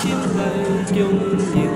千里，用了。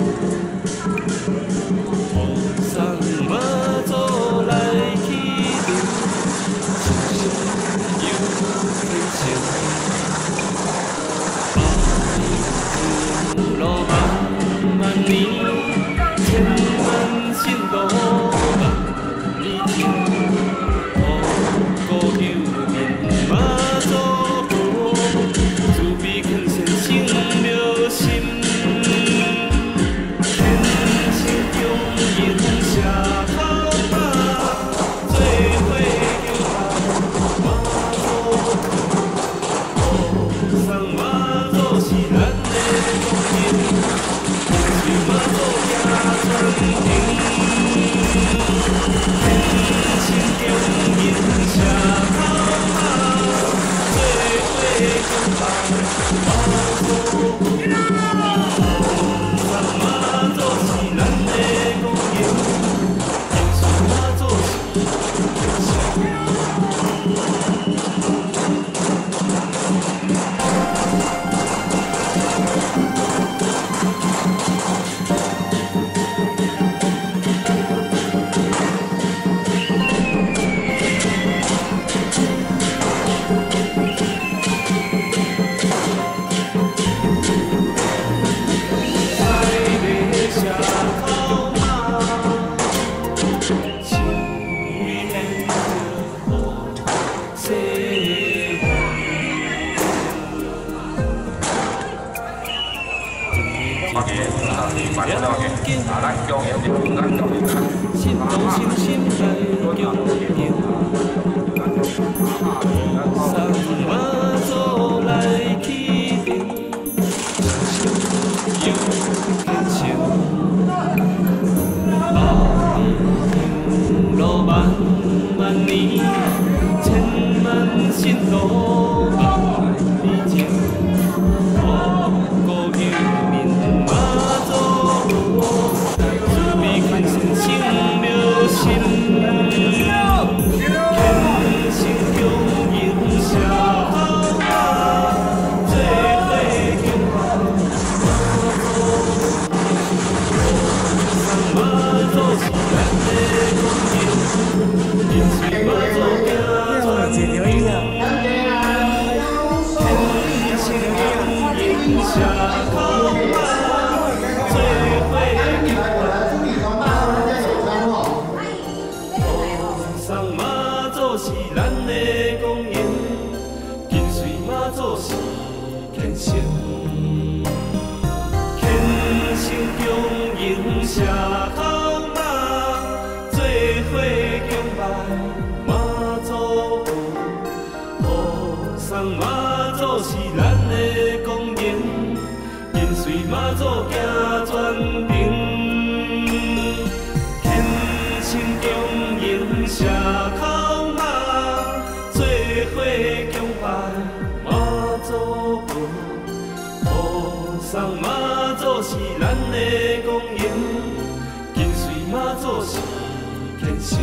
花瓶啊去买塑料去啊来交给交给咱交给咱马踏 done it. 的光跟随妈祖是天性